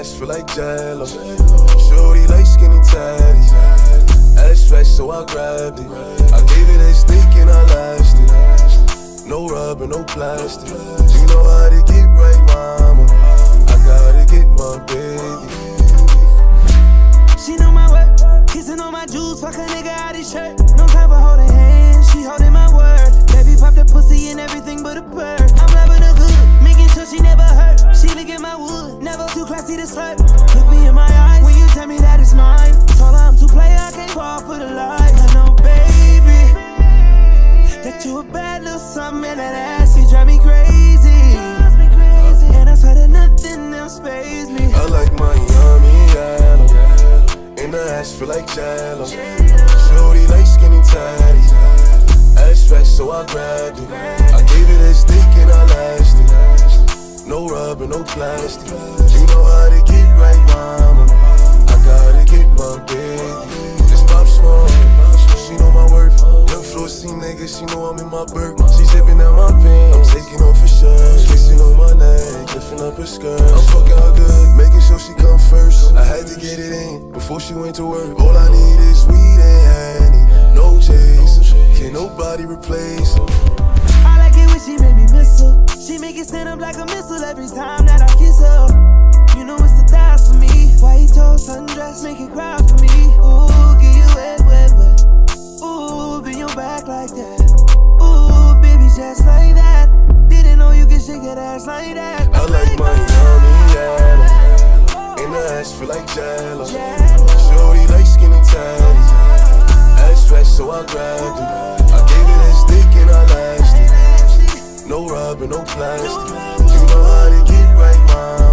Ass feel like jello. Shorty like skinny tatty. Ass fresh, so I grabbed it. I gave it a stick and I lasted. No rubber, no plastic. You know how to get right, mama. I gotta get my baby. She know my work, kissing on my jewels, fuck a nigga out his shirt. Ass feel like jello. Shorty like skinny tatty. Ass fresh, so I grabbed it. I gave it a stick and I lasted. No rubber, no plastic. You know how to get right, mama. I gotta get my baby. This Pop Smoke. She know my worth. Young floor C nigga, she know I'm in my birth. She zipping out my pants. I'm taking off her shirt. Kissing on my neck, lifting up her skirt. I'm fucking her good, making sure she come first. I had to get it before she went to work. All I need is weed and honey. No chase. Can't nobody replace her. I like it when she make me miss her. She make it stand up like a missile every time ass feel like jello. Shorty like skinny tatty. Ass fresh, so I grabbed it. I gave it a stick and I lasted. No rubber, no plastic. You know how to get right, mama.